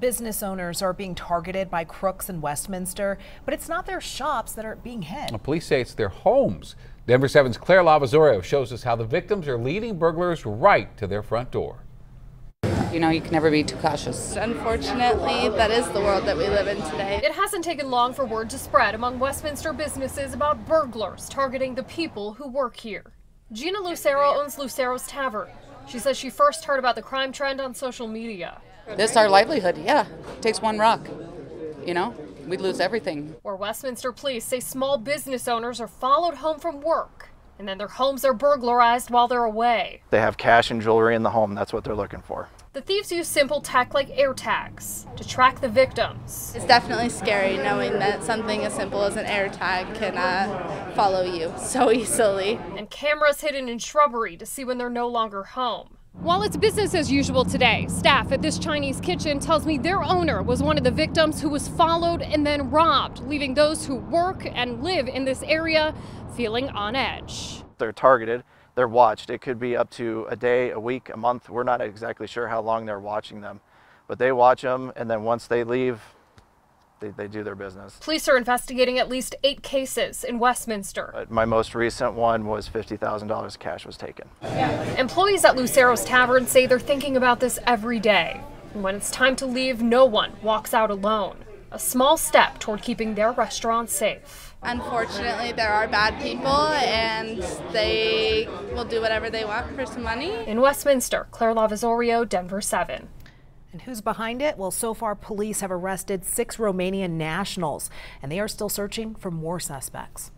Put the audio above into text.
business owners are being targeted by crooks in Westminster, but it's not their shops that are being hit. Well, police say it's their homes. Denver 7's Claire Lavezzorio shows us how the victims are leading burglars right to their front door. You know, you can never be too cautious. Unfortunately, that is the world that we live in today. It hasn't taken long for word to spread among Westminster businesses about burglars targeting the people who work here. Gina Lucero owns Lucero's Tavern. She says she first heard about the crime trend on social media. This our livelihood. Yeah, takes one rock. You know, we'd lose everything. Where Westminster police say small business owners are followed home from work and then their homes are burglarized while they're away. They have cash and jewelry in the home. That's what they're looking for. The thieves use simple tech like AirTags to track the victims. It's definitely scary knowing that something as simple as an AirTag can uh, follow you so easily. And cameras hidden in shrubbery to see when they're no longer home. While it's business as usual today, staff at this Chinese kitchen tells me their owner was one of the victims who was followed and then robbed, leaving those who work and live in this area feeling on edge. They're targeted, they're watched. It could be up to a day, a week, a month. We're not exactly sure how long they're watching them, but they watch them and then once they leave, they, they do their business. Police are investigating at least eight cases in Westminster. My most recent one was $50,000 cash was taken. Employees at Lucero's Tavern say they're thinking about this every day. And when it's time to leave, no one walks out alone. A small step toward keeping their restaurant safe. Unfortunately, there are bad people and they will do whatever they want for some money. In Westminster, Claire Lavezzorio, Denver 7. And who's behind it? Well, so far, police have arrested six Romanian nationals, and they are still searching for more suspects.